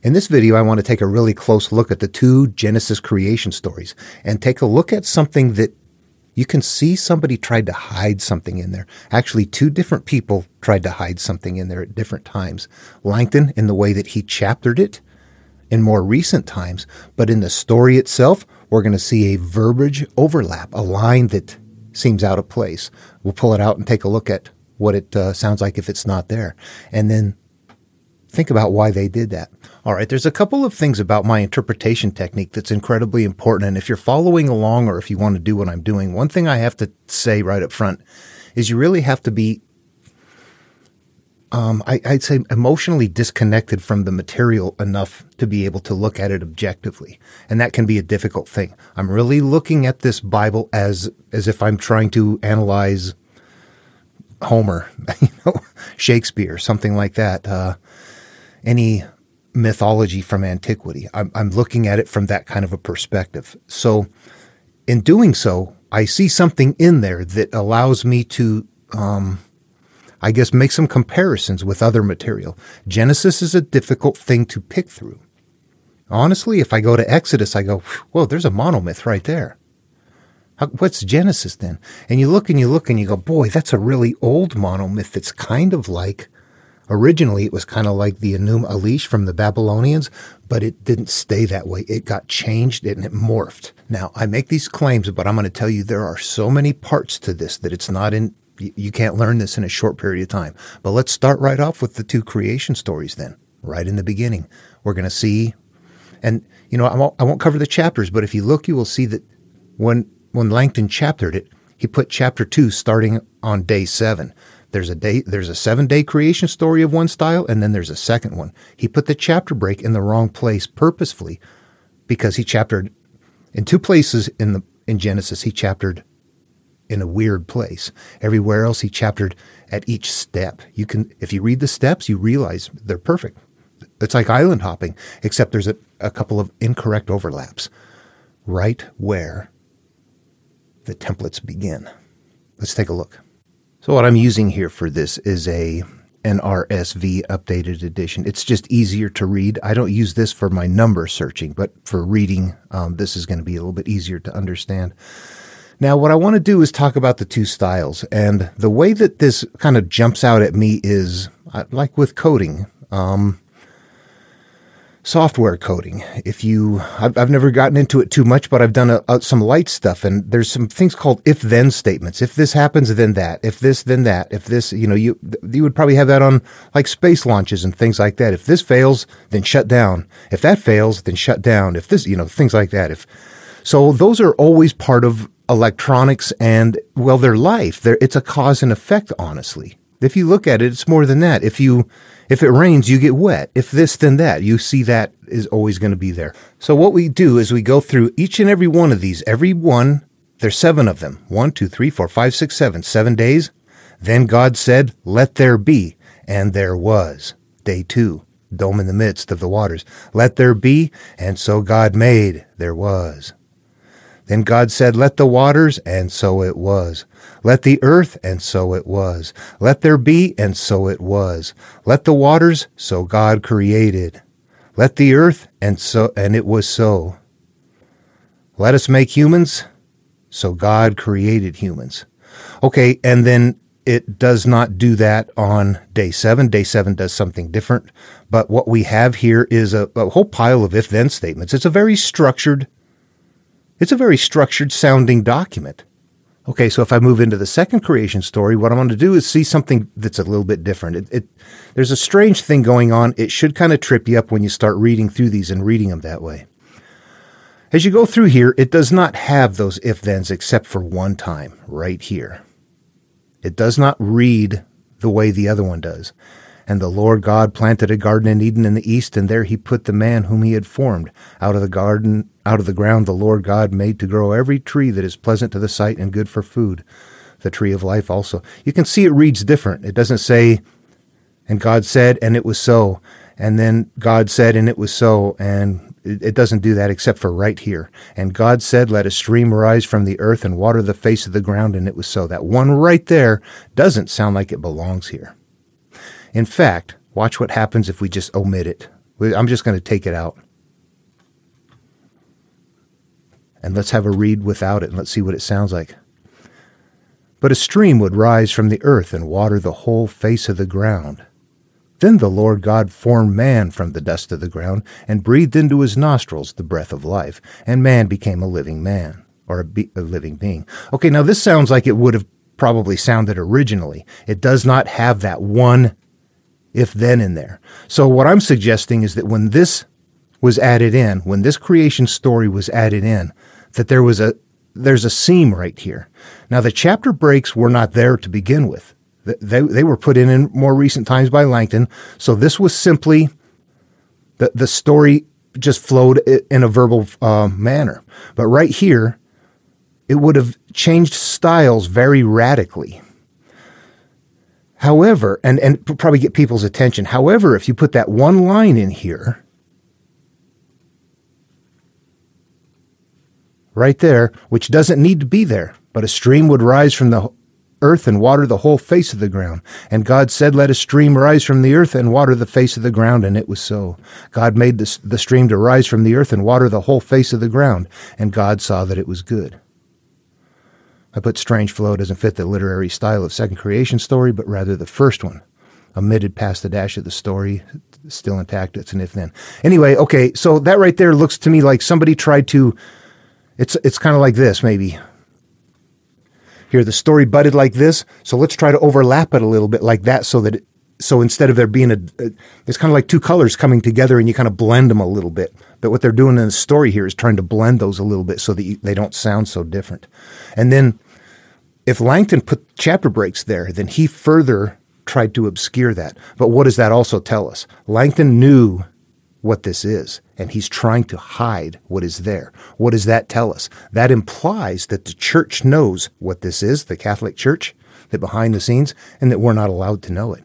In this video, I want to take a really close look at the two Genesis creation stories and take a look at something that you can see somebody tried to hide something in there. Actually, two different people tried to hide something in there at different times. Langton, in the way that he chaptered it in more recent times, but in the story itself, we're going to see a verbiage overlap, a line that seems out of place. We'll pull it out and take a look at what it uh, sounds like if it's not there. And then think about why they did that. All right, there's a couple of things about my interpretation technique that's incredibly important. And if you're following along or if you want to do what I'm doing, one thing I have to say right up front is you really have to be, um, I, I'd say, emotionally disconnected from the material enough to be able to look at it objectively. And that can be a difficult thing. I'm really looking at this Bible as, as if I'm trying to analyze Homer, you know, Shakespeare, something like that. Uh, any mythology from antiquity. I'm, I'm looking at it from that kind of a perspective. So, in doing so, I see something in there that allows me to, um, I guess, make some comparisons with other material. Genesis is a difficult thing to pick through. Honestly, if I go to Exodus, I go, whoa, there's a monomyth right there. what's Genesis then? And you look and you look and you go, boy, that's a really old monomyth that's kind of like Originally, it was kind of like the Enuma Elish from the Babylonians, but it didn't stay that way. It got changed and it morphed. Now, I make these claims, but I'm going to tell you there are so many parts to this that it's not in, you can't learn this in a short period of time. But let's start right off with the two creation stories then, right in the beginning. We're going to see, and, you know, I won't, I won't cover the chapters, but if you look, you will see that when, when Langton chaptered it, he put chapter two starting on day seven. There's a day there's a 7-day creation story of one style and then there's a second one. He put the chapter break in the wrong place purposefully because he chaptered in two places in the in Genesis he chaptered in a weird place. Everywhere else he chaptered at each step. You can if you read the steps you realize they're perfect. It's like island hopping except there's a, a couple of incorrect overlaps right where the templates begin. Let's take a look. So what I'm using here for this is a an RSV updated edition. It's just easier to read. I don't use this for my number searching, but for reading, um, this is going to be a little bit easier to understand. Now, what I want to do is talk about the two styles. And the way that this kind of jumps out at me is uh, like with coding. Um, software coding. If you, I've, I've never gotten into it too much, but I've done a, a, some light stuff, and there's some things called if-then statements. If this happens, then that. If this, then that. If this, you know, you you would probably have that on like space launches and things like that. If this fails, then shut down. If that fails, then shut down. If this, you know, things like that. If so, those are always part of electronics, and well, their life. They're, it's a cause and effect, honestly. If you look at it, it's more than that. If you if it rains, you get wet. If this, then that. You see that is always going to be there. So what we do is we go through each and every one of these. Every one, there's seven of them. One, two, three, four, five, six, seven. Seven days. Then God said, let there be. And there was. Day two, dome in the midst of the waters. Let there be. And so God made. There was. Then God said, Let the waters, and so it was. Let the earth, and so it was. Let there be, and so it was. Let the waters, so God created. Let the earth, and so and it was so. Let us make humans, so God created humans. Okay, and then it does not do that on day seven. Day seven does something different. But what we have here is a, a whole pile of if then statements. It's a very structured it's a very structured sounding document. Okay, so if I move into the second creation story, what I want to do is see something that's a little bit different. It, it, there's a strange thing going on. It should kind of trip you up when you start reading through these and reading them that way. As you go through here, it does not have those if thens except for one time, right here. It does not read the way the other one does. And the Lord God planted a garden in Eden in the east, and there he put the man whom he had formed. Out of the garden, out of the ground, the Lord God made to grow every tree that is pleasant to the sight and good for food, the tree of life also. You can see it reads different. It doesn't say, and God said, and it was so, and then God said, and it was so, and it doesn't do that except for right here. And God said, Let a stream rise from the earth and water the face of the ground, and it was so. That one right there doesn't sound like it belongs here. In fact, watch what happens if we just omit it. I'm just going to take it out. And let's have a read without it and let's see what it sounds like. But a stream would rise from the earth and water the whole face of the ground. Then the Lord God formed man from the dust of the ground and breathed into his nostrils the breath of life, and man became a living man, or a, be- a living being. Okay, now this sounds like it would have probably sounded originally. It does not have that one if then in there. So what I'm suggesting is that when this was added in, when this creation story was added in, that there was a there's a seam right here. Now the chapter breaks were not there to begin with. They, they were put in in more recent times by Langton. So this was simply the, the story just flowed in a verbal uh, manner. But right here, it would have changed styles very radically. However, and, and probably get people's attention. However, if you put that one line in here, right there, which doesn't need to be there, but a stream would rise from the earth and water the whole face of the ground. And God said, Let a stream rise from the earth and water the face of the ground. And it was so. God made the, the stream to rise from the earth and water the whole face of the ground. And God saw that it was good. I put strange flow doesn't fit the literary style of second creation story, but rather the first one. Omitted past the dash of the story, still intact. It's an if then. Anyway, okay, so that right there looks to me like somebody tried to. It's it's kind of like this, maybe. Here, the story budded like this, so let's try to overlap it a little bit like that, so that it, so instead of there being a, it's kind of like two colors coming together, and you kind of blend them a little bit. But what they're doing in the story here is trying to blend those a little bit so that you, they don't sound so different. And then, if Langton put chapter breaks there, then he further tried to obscure that. But what does that also tell us? Langton knew what this is, and he's trying to hide what is there. What does that tell us? That implies that the church knows what this is, the Catholic Church, that behind the scenes, and that we're not allowed to know it.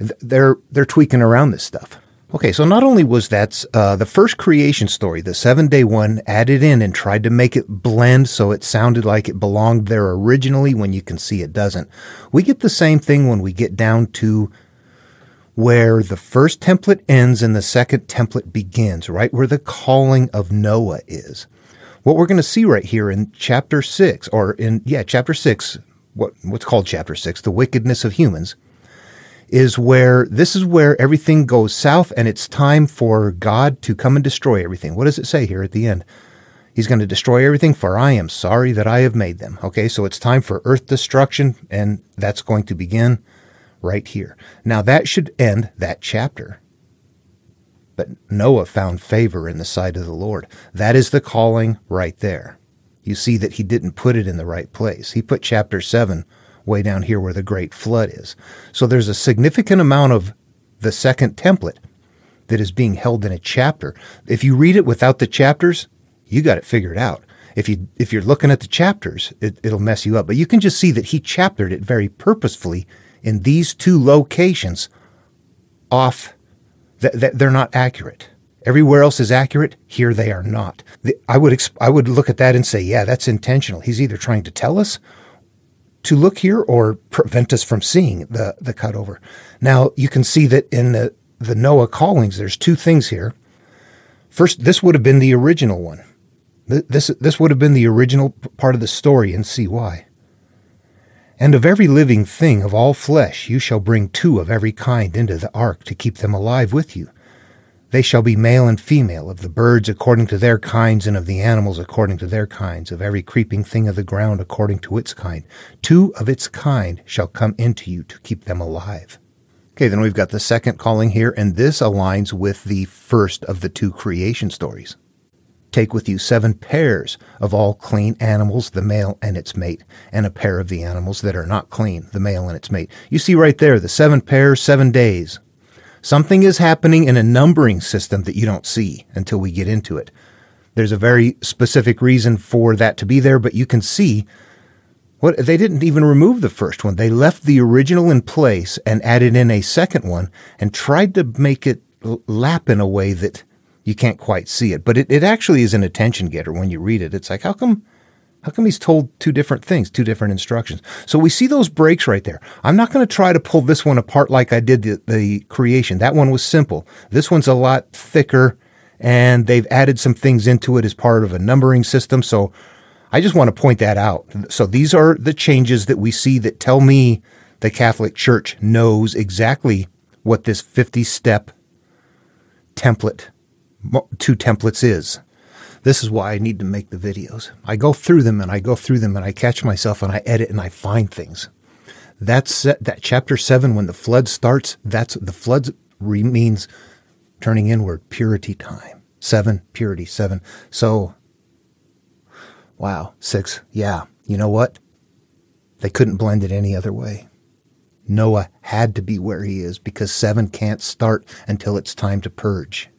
They're they're tweaking around this stuff. Okay, so not only was that uh, the first creation story, the seven day one, added in and tried to make it blend so it sounded like it belonged there originally when you can see it doesn't. We get the same thing when we get down to where the first template ends and the second template begins, right where the calling of Noah is. What we're going to see right here in chapter 6 or in yeah, chapter 6, what what's called chapter 6, the wickedness of humans is where this is where everything goes south and it's time for God to come and destroy everything. What does it say here at the end? He's going to destroy everything, for I am sorry that I have made them. Okay, so it's time for earth destruction, and that's going to begin right here. Now, that should end that chapter. But Noah found favor in the sight of the Lord. That is the calling right there. You see that he didn't put it in the right place. He put chapter 7 way down here where the great flood is. So there's a significant amount of the second template that is being held in a chapter. If you read it without the chapters, you got it figured out. If you if you're looking at the chapters, it, it'll mess you up. But you can just see that he chaptered it very purposefully in these two locations off that, that they're not accurate. Everywhere else is accurate. Here they are not. The, I would I would look at that and say, yeah, that's intentional. He's either trying to tell us to look here or prevent us from seeing the the cutover. Now you can see that in the the Noah callings, there's two things here. First, this would have been the original one. This this would have been the original part of the story, and see why. And of every living thing of all flesh you shall bring two of every kind into the ark to keep them alive with you. They shall be male and female, of the birds according to their kinds, and of the animals according to their kinds, of every creeping thing of the ground according to its kind. Two of its kind shall come into you to keep them alive. Okay, then we've got the second calling here, and this aligns with the first of the two creation stories. Take with you seven pairs of all clean animals, the male and its mate, and a pair of the animals that are not clean, the male and its mate. You see right there, the seven pairs, seven days. Something is happening in a numbering system that you don't see until we get into it. There's a very specific reason for that to be there, but you can see what they didn't even remove the first one. They left the original in place and added in a second one and tried to make it lap in a way that you can't quite see it. But it, it actually is an attention getter when you read it. It's like, how come How come he's told two different things, two different instructions? So we see those breaks right there. I'm not going to try to pull this one apart like I did the, the, creation. That one was simple. This one's a lot thicker, and they've added some things into it as part of a numbering system. So I just want to point that out. So these are the changes that we see that tell me the Catholic Church knows exactly what this 50 step template, two templates is. This is why I need to make the videos. I go through them and I go through them and I catch myself and I edit and I find things. That's that chapter seven when the flood starts. That's the flood re- means turning inward, purity time. Seven, purity, seven. So, wow, six. Yeah, you know what? They couldn't blend it any other way. Noah had to be where he is because seven can't start until it's time to purge.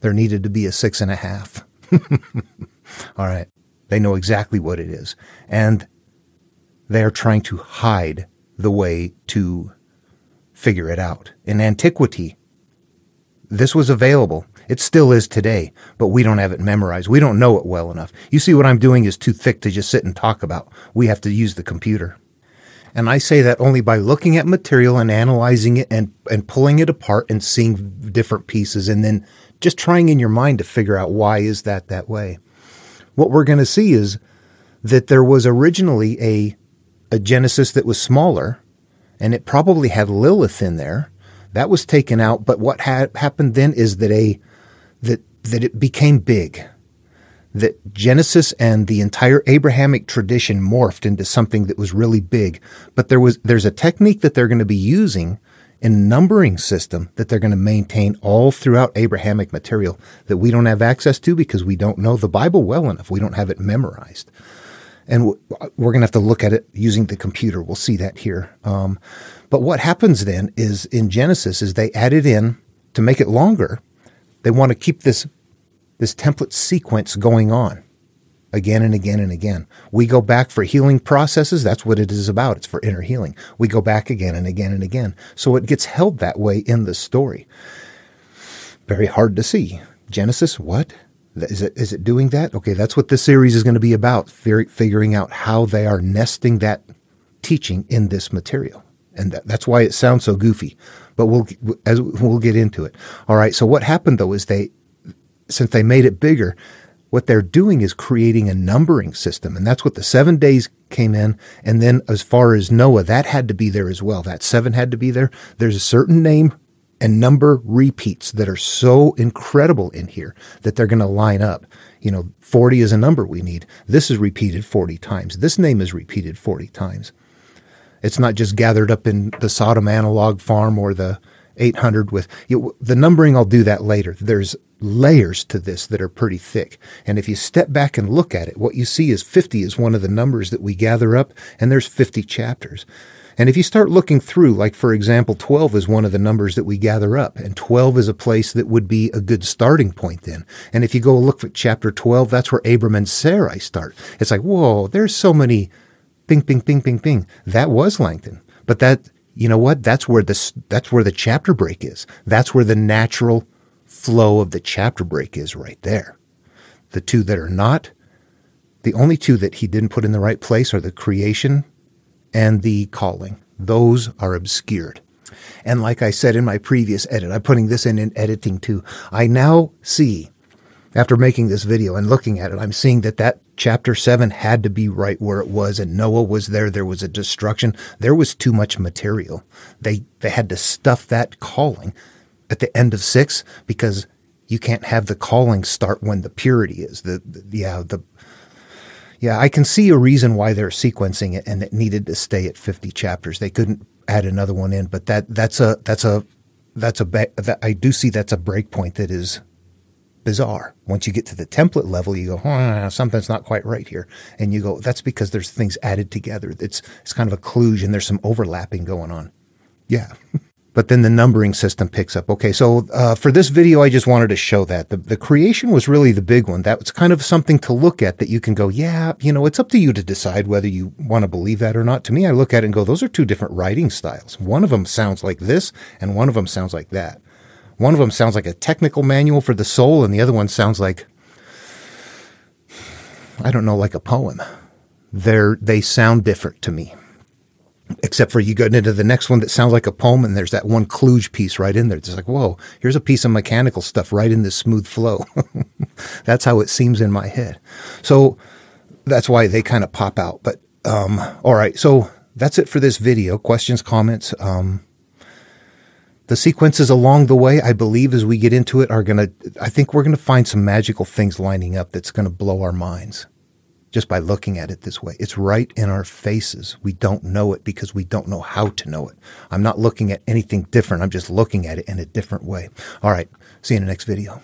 There needed to be a six and a half. All right. They know exactly what it is. And they are trying to hide the way to figure it out. In antiquity, this was available. It still is today, but we don't have it memorized. We don't know it well enough. You see, what I'm doing is too thick to just sit and talk about. We have to use the computer. And I say that only by looking at material and analyzing it and, and pulling it apart and seeing different pieces and then just trying in your mind to figure out why is that that way. What we're going to see is that there was originally a a Genesis that was smaller, and it probably had Lilith in there. That was taken out, but what had happened then is that a that that it became big. That Genesis and the entire Abrahamic tradition morphed into something that was really big. But there was there's a technique that they're going to be using and numbering system that they're going to maintain all throughout Abrahamic material that we don't have access to because we don't know the Bible well enough. We don't have it memorized. And we're going to have to look at it using the computer. We'll see that here. Um, but what happens then is in Genesis is they added in to make it longer. They want to keep this this template sequence going on again and again and again. We go back for healing processes. That's what it is about. It's for inner healing. We go back again and again and again. So it gets held that way in the story. Very hard to see. Genesis, what? Is it, is it doing that? Okay, that's what this series is going to be about, figuring out how they are nesting that teaching in this material. And that, that's why it sounds so goofy. But we'll, as we'll get into it. All right, so what happened though is they, since they made it bigger, what they're doing is creating a numbering system. And that's what the seven days came in. And then as far as Noah, that had to be there as well. That seven had to be there. There's a certain name and number repeats that are so incredible in here that they're going to line up. You know, 40 is a number we need. This is repeated 40 times. This name is repeated 40 times. It's not just gathered up in the Sodom analog farm or the 800 with you know, the numbering. I'll do that later. There's layers to this that are pretty thick. And if you step back and look at it, what you see is 50 is one of the numbers that we gather up, and there's 50 chapters. And if you start looking through, like for example, 12 is one of the numbers that we gather up, and 12 is a place that would be a good starting point then. And if you go look at chapter 12, that's where Abram and Sarai start. It's like, whoa, there's so many ping, ping, ping, ping, ping. That was Langton. But that, you know what? That's where the, that's where the chapter break is. That's where the natural flow of the chapter break is right there. The two that are not, the only two that he didn't put in the right place are the creation and the calling. Those are obscured. And like I said in my previous edit, I'm putting this in in editing too. I now see, after making this video and looking at it, I'm seeing that that chapter 7 had to be right where it was and Noah was there. There was a destruction. There was too much material. They, they had to stuff that calling at the end of six because you can't have the calling start when the purity is the, the yeah the yeah I can see a reason why they're sequencing it and it needed to stay at 50 chapters. They couldn't add another one in, but that that's a that's a that's a that, I do see that's a breakpoint that is bizarre. Once you get to the template level, you go, oh, something's not quite right here, and you go, that's because there's things added together. It's it's kind of a kludge, and there's some overlapping going on. Yeah. but then the numbering system picks up. Okay, so uh, for this video, I just wanted to show that. The, the creation was really the big one. That was kind of something to look at that you can go, yeah, you know, it's up to you to decide whether you want to believe that or not. To me, I look at it and go, those are two different writing styles. One of them sounds like this, and one of them sounds like that. One of them sounds like a technical manual for the soul, and the other one sounds like I don't know, like a poem. They're, they sound different to me. Except for you get into the next one that sounds like a poem, and there's that one kludge piece right in there. It's like, whoa, here's a piece of mechanical stuff right in this smooth flow. that's how it seems in my head. So that's why they kind of pop out. But um, all right, so that's it for this video. Questions, comments. Um, the sequences along the way, I believe, as we get into it, are going to, I think we're going to find some magical things lining up that's going to blow our minds just by looking at it this way. It's right in our faces. We don't know it because we don't know how to know it. I'm not looking at anything different. I'm just looking at it in a different way. All right. See you in the next video.